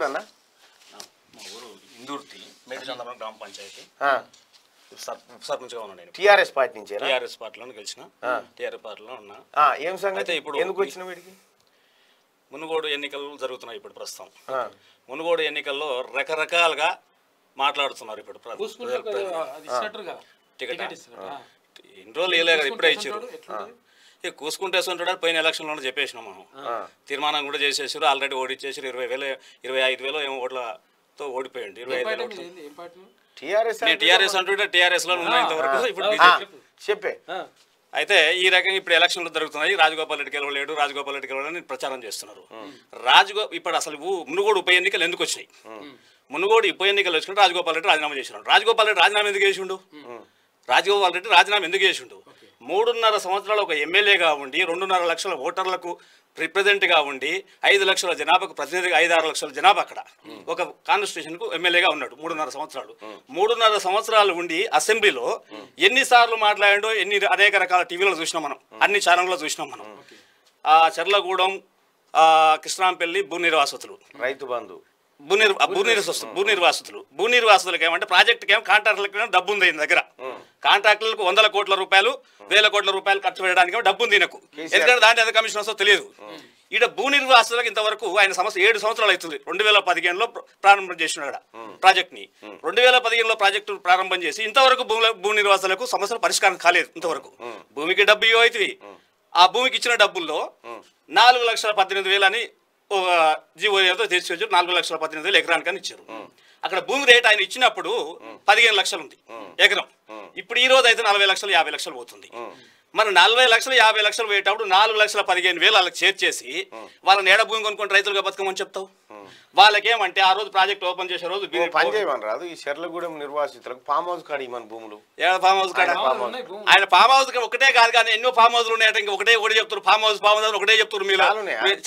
ఊరన్నా? మా ఊరు ఇందూర్తి మేడిచందపురం గ్రామ పంచాయతీ. ఆ, సర్ సర్పంచ్గా ఉన్నాను నేను. TRS party నుంచేనా? టీఆర్ఎస్ పార్టీలో గెలిచిన. టీఆర్ఎస్ పార్టీలో ఉన్నా. ఆ, ఏం సంగతి? అయితే ఇప్పుడు ఎందుకు వచ్చిన వీడికి మునుగోడు ఎన్నికలు జరుగుతున్నాయి ఇప్పుడు ప్రస్తుతం. ఆ, మునుగోడు ఎన్నికల్లో రకరకాలుగా మాట్లాడుతున్నారు ఇప్పుడు టికెటా? ఇన్ని రోజులు వేయలే కదా ఇప్పుడే ఇచ్చారు? ఇక కూసుకుంటేస్తుంటాడు పోయిన ఎలక్షన్లో చెప్పేసినాం మనం. తీర్మానం కూడా చేసేసారు ఆల్రెడీ ఓడిచ్చేసారు ఇరవై వేలు ఇరవై ఐదు వేలు ఏమో ఓట్లతో ఓడిపోయింది ఇరవై ఏం ఐదు వేలు? టీఆర్ఎస్ నేను టీఆర్ఎస్ అంటుంటే టీఆర్ఎస్లో ఉన్నా ఇంతవరకు. ఇప్పుడు చెప్పే. అయితే ఈ రకంగా ఇప్పుడు ఎలక్షన్లు జరుగుతున్నాయి. రాజగోపాల్ రెడ్డికి వెళ్ళలేడు రాజగోపాల్ రెడ్డికి వెళ్ళని ప్రచారం చేస్తున్నారు. రాజగో ఇప్పుడు అసలు మునుగోడు ఉప ఎన్నికలు ఎందుకు వచ్చినాయి? మునుగోడు ఉప ఎన్నికలు వచ్చినట్టు రాజగోపాల్ రెడ్డి రాజీనామా చేసినాడు. రాజగోపాల్ రెడ్డి రాజీనామా ఎందుకు చేసిండు? రాజగోపాల్ రెడ్డి రాజీనామా ఎందుకు చేసిండు? మూడున్నర సంవత్సరాలు ఒక ఎమ్మెల్యేగా ఉండి రెండున్నర లక్షల ఓటర్లకు రిప్రజెంట్గా ఉండి ఐదు లక్షల జనాభాకు ప్రతినిధిగా ఐదు ఆరు లక్షల జనాభా అక్కడ. ఒక కాన్స్టిట్యూషన్కు ఎమ్మెల్యేగా ఉన్నాడు మూడున్నర సంవత్సరాలు. మూడున్నర సంవత్సరాలు ఉండి అసెంబ్లీలో ఎన్నిసార్లు మాట్లాడాడో ఎన్ని అనేక రకాల టీవీలో చూసినాం మనం అన్ని ఛానల్లో చూసినాం మనం. ఆ చర్లగూడెం ఆ కృష్ణాంపల్లి భూ నిర్వాసితులు రైతు బంధు. భూ నిర్ భూ నిర్వాసితులు భూ నిర్వాసితులు భూ నిర్వాసితులకు ఏమంటే ప్రాజెక్టుకి ఏమో కాంట్రాక్టులకు ఏమో డబ్బు ఉంది ఈయన దగ్గర కాంట్రాక్టులకు వందల కోట్ల రూపాయలు వేల కోట్ల రూపాయలు ఖర్చు పెట్టడానికి ఏమో డబ్బు ఉంది ఈయనకు. ఎందుకంటే దాంట్లో ఎంత కమిషన్ వస్తుందో తెలియదు. ఈడ భూ నిర్వాసితులకు ఇంతవరకు ఆయన సమస్య ఏడు సంవత్సరాలు అవుతుంది. రెండు వేల పదిహేనులో ప్ర- ప్రారంభం చేసినాడు ప్రాజెక్ట్ని రెండు వేల పదిహేనులో ప్రాజెక్టు ప్రారంభం చేసి ఇంతవరకు భూ భూ నిర్వాసులకు సమస్యలు పరిష్కారం కాలేదు ఇంతవరకు. భూమికి డబ్బు ఇవ్వ అవుతుంది ఆ భూమికి ఇచ్చిన డబ్బుల్లో నాలుగు లక్షల పద్దెనిమిది వేలు అని జీవో ఏదో తీసుకొచ్చి నాలుగు లక్షల పద్దెనిమిది వేలు ఎకరానికి అని ఇచ్చారు అక్కడ భూమి రేట్ ఆయన ఇచ్చినప్పుడు పదిహేను లక్షలు ఉంది ఎకరం. ఇప్పుడు ఈ రోజు అయితే నలభై లక్షలు యాభై లక్షలు పోతుంది. మరి నలభై లక్షలు యాభై లక్షలు పోయేటప్పుడు నాలుగు లక్షల పదిహేను వేలు వాళ్ళకి చేర్చేసి వాళ్ళని ఏడ భూమి కొనుక్కొని రైతులుగా బతకమని చెప్తావు? వాళ్ళకేమంటే ఆ రోజు ప్రాజెక్ట్ ఓపెన్ చేసే రోజు ఓ పని చేయమని రాదు. ఈ చెర్లగూడెం నిర్వాసితులకు ఫామ్ హౌస్ కాడి మన భూములు. ఫామ్ హౌస్ కాడ. ఆయన ఫామ్ హౌస్. కి ఒకటే కాదు కానీ ఎన్నో ఫామ్ హౌస్లు ఉన్నాయట. ఇంకా ఒకటే ఒకటే చెప్తారు ఫామ్ హౌస్ ఫామ్ హౌస్ ఒకటే చెప్తారు మీరు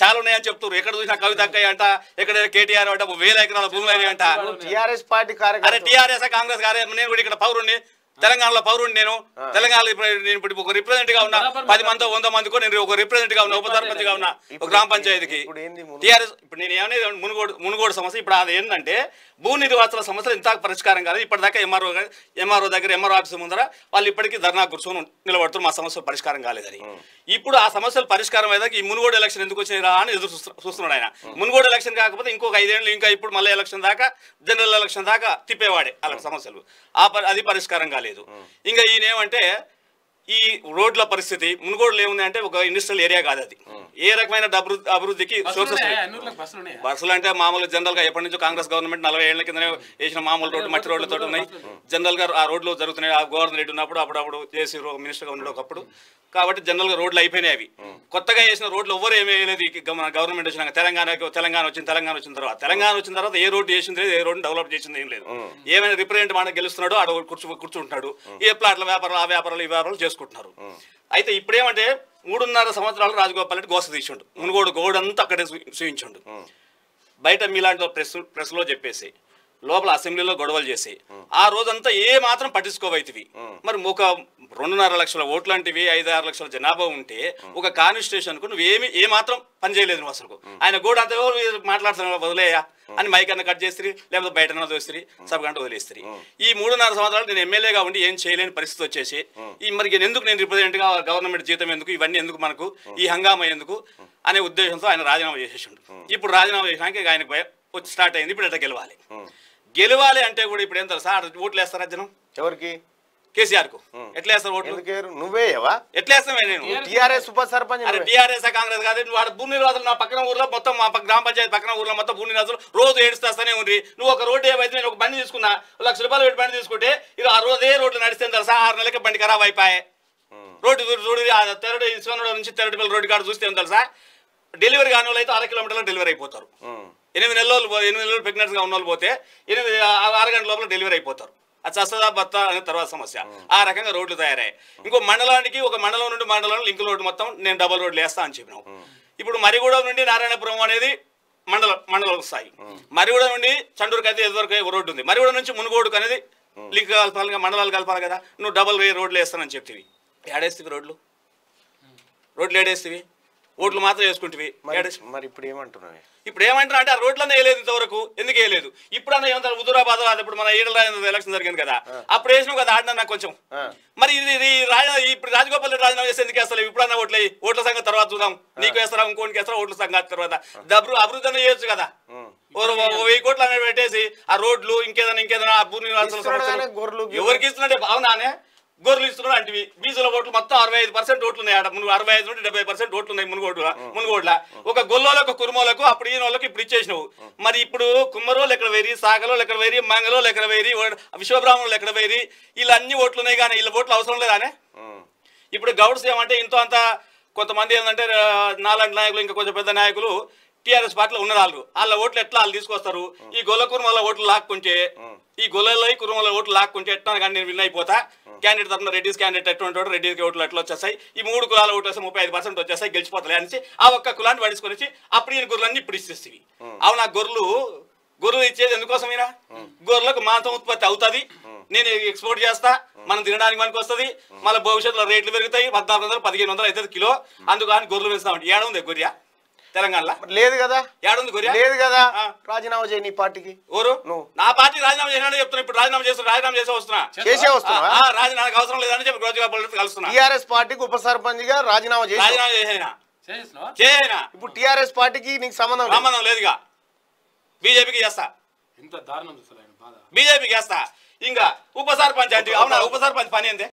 చాలా ఉన్నాయని చెప్తారు ఎక్కడ చూసినా కవిత అక్కయ్య అంట ఎక్కడ కేటీఆర్ అంట వేల ఎకరాల భూములు అంట టీఆర్ఎస్ పార్టీ అరే కార్యకర్త టీఆర్ఎస్ కాంగ్రెస్ గారే నేను కూడా ఇక్కడ పౌరుణ్ణి. తెలంగాణలో పౌరుణ్ణి నేను తెలంగాణలో ఇప్పుడు నేను ఇప్పుడు ఒక రిప్రజెంట్గా ఉన్నా పది మంది వంద మందికో నేను ఒక రిప్రజెంట్గా ఉన్నా ఉప సర్పంచ్గా ఉన్నా ఒక గ్రామ పంచాయతీకి. ఇప్పుడు ఏంది మును- టీఆర్ఎస్ ఇప్పుడు నేను ఏమనేది మునుగోడు మునుగోడు సమస్య. ఇప్పుడు అది ఏంటంటే భూ నిర్వాసుల సమస్యలు ఇంత పరిష్కారం కాదు ఇప్పటిదాకా ఎంఆర్ఓ ఎంఆర్ఓ దగ్గర ఎంఆర్ఓ ఆఫీస్ ముందర వాళ్ళు ఇప్పటికీ ధర్నా కూర్చొని నిలబడుతున్నారు. మా సమస్యలు పరిష్కారం కాలేదని. ఇప్పుడు ఆ సమస్యలు పరిష్కారం అయ్యాక ఈ మునుగోడు ఎలక్షన్ ఎందుకు వచ్చినాయిరా అని ఎదురు చూస్తు- చూస్తున్నాడు ఆయన. మునుగోడు ఎలక్షన్ కాకపోతే ఇంకొక ఐదేళ్ళు ఇంకా ఇప్పుడు మళ్ళీ ఎలక్షన్ దాకా జనరల్ ఎలక్షన్ దాకా తిప్పేవాడే అలాంటి సమస్యలు. ఆ పరి- అది పరిష్కారం కాలేదు. ఇంకా ఈయన ఏమంటే ఈ రోడ్ల పరిస్థితి మునుగోడులో ఏముంది అంటే ఒక ఇండస్ట్రియల్ ఏరియా కాదు అది. ఏ రకమైన అభివృద్ధి అభివృద్ధికి సోర్సెస్ బస్సులు అంటే మామూలు జనరల్గా ఎప్పటి నుంచో కాంగ్రెస్ గవర్నమెంట్ నలభై ఏళ్ళ కిందనే వేసిన మామూలు రోడ్డు మట్టి రోడ్లతో ఉన్నాయి. జనరల్గా ఆ రోడ్లు జరుగుతున్నాయి. ఆ గవర్నర్ రెడ్డి ఉన్నప్పుడు అప్పుడప్పుడు చేసి మినిస్టర్గా ఉన్నాడు ఒకప్పుడు. కాబట్టి జనరల్గా రోడ్లు అయిపోయినాయి అవి. కొత్తగా వేసిన రోడ్లు ఎవ్వరు ఏమీ వేయలేదు. గవర్నమెంట్ వచ్చినాక తెలంగాణకు తెలంగాణ వచ్చింది తెలంగాణ వచ్చిన తర్వాత. తెలంగాణ వచ్చిన తర్వాత ఏ రోడ్డు చేసింది లేదు ఏ రోడ్డు డెవలప్ చేసింది ఏం లేదు. ఏమైనా రిప్రజెంట్ మాట గెలుస్తున్నాడో ఆడ కూర్చు కూర్చుంటున్నాడు ఏ ప్లాట్ల వ్యాపారాలు ఆ వ్యాపారాలు ఈ వ్యాపారాలు చేసుకుంటున్నారు. అయితే ఇప్పుడేమంటే మూడున్నర సంవత్సరాలు రాజగోపాల్ రెడ్డి గోస తీసిండు. మునుగోడు గోడంతా అక్కడే చూపించండు బయట మీలాంటి ప్రెస్ ప్రెస్లో చెప్పేసి లోపల అసెంబ్లీలో గొడవలు చేసి ఆ రోజంతా ఏ మాత్రం పట్టించుకోవైతివి. మరి ఒక రెండున్నర లక్షల ఓట్లాంటివి ఐదు ఆరు లక్షల జనాభా ఉంటే ఒక కాన్స్టిట్యూషన్కు నువ్వేమి ఏ మాత్రం పని చేయలేదు నువ్వు అసలు ఆయన గోడ అంతా "ఓ, మాట్లాడుతున్నావు వదిలేయా? అని మైక్ అన్న కట్ చేస్తారు లేకపోతే బయట వదిలేస్తారు సబ్ గంట వదిలేస్తారు ఈ మూడున్నర సంవత్సరాలు నేను ఎమ్మెల్యేగా ఉండి ఏం చేయలేని పరిస్థితి వచ్చేసి ఈ మరి ఎందుకు నేను రిప్రజెంట్గా గవర్నమెంట్ జీతం ఎందుకు ఇవన్నీ ఎందుకు మనకు ఈ హంగామా ఎందుకు అనే ఉద్దేశంతో ఆయన రాజీనామా చేసేసిండు. ఇప్పుడు రాజీనామా చేసినాక భయం వచ్చి స్టార్ట్ అయింది ఇప్పుడు ఎట్లా గెలవాలి? గెలవాలి అంటే కూడా ఇప్పుడు ఏం తెలుసా? ఓట్లు వేస్తారా జనం? ఎవరికి? కేసీఆర్కు. ఎట్లా వేస్తారు ఓట్లు? ఎందుకేరు నువ్వే ఎవా ఎట్లా వేస్తామే నేను? టీఆర్ఎస్ ఉప సర్పంచ్. టీఆర్ఎస్ కాంగ్రెస్ కాదు. వాడు భూ నిర్వాసులు నా పక్కన ఊర్లో మొత్తం మా గ్రామ పంచాయతీ పక్కన ఊర్లో మొత్తం భూ నిర్వాసులు రోజు ఏడుస్తానే ఉంది నువ్వు ఒక రోడ్డు ఏమైతే నేను ఒక బండి తీసుకున్నా లక్ష రూపాయలు పెట్టి బండి తీసుకుంటే ఇక ఆ రోజు ఏ రోడ్లు నడిస్తే తెలుసా? ఆరు నెలలకి బండి ఖరాబ్ అయిపోయాయి. రోడ్డు చూడు తెరడు ఇసువనోడ నుంచి తెరటిపల్లి రోడ్డు కాడ చూస్తే ఏం తెలుసా? డెలివరీ కాని వాళ్ళు అయితే అర కిలోమీటర్లో డెలివరీ అయిపోతారు. ఎనిమిది నెలలు ఎనిమిది నెలలు ప్రెగ్నెంట్గా ఉన్న వాళ్ళు పోతే ఎనిమిది ఆరు గంటల లోపల డెలివరీ అయిపోతారు. అది చస్తుందా బత్తా అనే తర్వాత సమస్య. ఆ. రకంగా రోడ్లు తయారయ్యాయి. ఇంకో మండలానికి ఒక మండలం నుండి మండలం లింక్ రోడ్డు మొత్తం నేను డబల్ రోడ్లు వేస్తా అని చెప్పినాం ఇప్పుడు మరిగూడెం నుండి నారాయణపురం అనేది మండలం మండలం స్థాయి. మరిగూడెం నుండి చండూరుకి అయితే ఎదురుకు ఒక రోడ్డు ఉంది. మరిగూడెం నుంచి మునుగోడుకు అనేది లింక్ కలపాలి మండలాలు కలపాలి కదా. నువ్వు డబల్ వే రోడ్లు వేస్తానని చెప్తివి. ఏడేస్తావి రోడ్లు? రోడ్లు ఏడేస్తావి? ఓట్లు మాత్రం వేసుకుంటువి. మరి ఇప్పుడు ఏమంటున్నావు? ఇప్పుడు ఏమంటారు అంటే ఆ రోడ్లన్నీ వేయలేదు ఇంతవరకు. ఎందుకు వేయలేదు? ఇప్పుడు అన్న ఏమంటారు? హుజురాబాద్ అది ఇప్పుడు మన ఏడల ఎలక్షన్ జరిగింది కదా. అప్పుడు వేసినావు కదా ఆడినా నాకు కొంచెం. మరి ఇది ఇప్పుడు రాజగోపాల్ రెడ్డి రాజీనామా చేసి ఎందుకు వేస్తలేవు? ఇప్పుడన్నా ఓట్ల ఓట్ల సంగతి తర్వాత చూద్దాం. నీకు వేస్తారా? ఇంకోటికి వేస్తారా? ఓట్ల సంగతి తర్వాత. డబ్బు అభివృద్ధి అన్న చేయొచ్చు కదా. వెయ్యి కోట్లు అనేది పెట్టేసి ఆ రోడ్లు ఇంకేదైనా ఇంకేదైనా ఆ భూమి. ఎవరికి ఇస్తున్నాడే? అవునానే గొర్రెలు ఇస్తున్నాడు అంటే బీజుల ఓట్లు మొత్తం అరవై ఐదు పర్సెంట్ ఓట్లు ఉన్నాయి మునుగు అరవై ఐదు నుండి డెబ్బై పర్సెంట్ ఓట్లు ఉన్నాయి మునుగోడ్ల. మునుగోడ్ల. ఒక గొల్లోలకు కురుమోలకు అప్పుడు ఈయన వాళ్ళకి ఇప్పుడు ఇచ్చేసినావు. మరి ఇప్పుడు కుమ్మరోళ్ళు ఎక్కడ వేరి సాగలో ఎక్కడ వేరి మంగళోళ్ళు ఎక్కడ వేరి విశ్వబ్రాహ్మణులు ఎక్కడ వేరి వీళ్ళు అన్ని ఓట్లు ఉన్నాయి కానీ వీళ్ళ ఓట్లు అవసరం లేదానే ఇప్పుడు గౌడ్స్ ఏమంటే ఇంతో అంత కొంతమంది ఏంటంటే నాలాంటి నాయకులు ఇంకా కొంచెం పెద్ద నాయకులు టీఆర్ఎస్ పార్టీలో ఉన్న వాళ్ళు. వాళ్ళ ఓట్లు ఎట్లా వాళ్ళు తీసుకొస్తారు? ఈ గొల్ల కురుమల ఓట్లు లాక్కుంటే ఈ గొల్లలో కురుమల ఓట్లు లాక్కుంటే ఎట్లా కానీ నేను విన్ అయిపోతా. క్యాండిడేట్ తరఫున రెడ్డిస్ క్యాండిడేట్ ఎటువంటి వాడు రెడ్డికి ఓట్లు ఎట్లా వచ్చేస్తాయి? ఈ మూడు కులాల ఓట్లు వస్తే ముప్పై ఐదు పర్సెంట్ వచ్చేస్తాయి గెలిచిపోతాయి అనేసి ఆ ఒక్క కులాన్ని పడుచుకొని వచ్చి అప్పుడు ఈయన గొర్రెలన్నీ ఇప్పుడు ఇచ్చేస్తాయి అవును ఆ గొర్రెలు గొర్రెలు ఇచ్చేది ఎందుకోసమైనా? గొర్రెలకు మాంసం ఉత్పత్తి అవుతుంది. నేను ఎక్స్పోర్ట్ చేస్తా మనం తినడానికి మనకి వస్తుంది. మళ్ళీ భవిష్యత్తులో రేట్లు పెరుగుతాయి పద్నాలుగు వందలు పదిహేను వందలు అవుతుంది కిలో. అందుకు అని గొర్రెలు పెంచుతామంటే ఏడ ఉంది గొర్రె? తెలంగాణలో? లేదు కదా. ఏడుంది గొర్రె లేదు కదా. రాజీనామా చేయి నీ పార్టీకి. ఊరు నువ్వు. నా పార్టీ రాజీనామా చేసినా చెప్తున్నా. ఇప్పుడు రాజీనామా చేస్తున్నా రాజీనామా చేసి వస్తున్నా. చేసే వస్తున్నావా? ఆ, ఆ, రాజీ నాకు అవసరం లేదని చెప్పి రోజుగా పల్లెటూరు కలుస్తున్నా. టిఆర్ఎస్ పార్టీకి ఉప సర్పంచ్గా రాజీనామా చేసి రాజీనామా చేసేనా? చేసినావా? చేయనా ఇప్పుడు టిఆర్ఎస్ పార్టీకి నీకు సంబంధం లేదు. సంబంధం లేదుగా. బీజేపీకి చేస్తా. ఎంత దారుణం చూస్తారు ఆయన బాధ. బీజేపీకి చేస్తా. ఇంకా ఉప సర్పంచ్ అంటే అవునా? ఉప సర్పంచ్ పని ఏంది?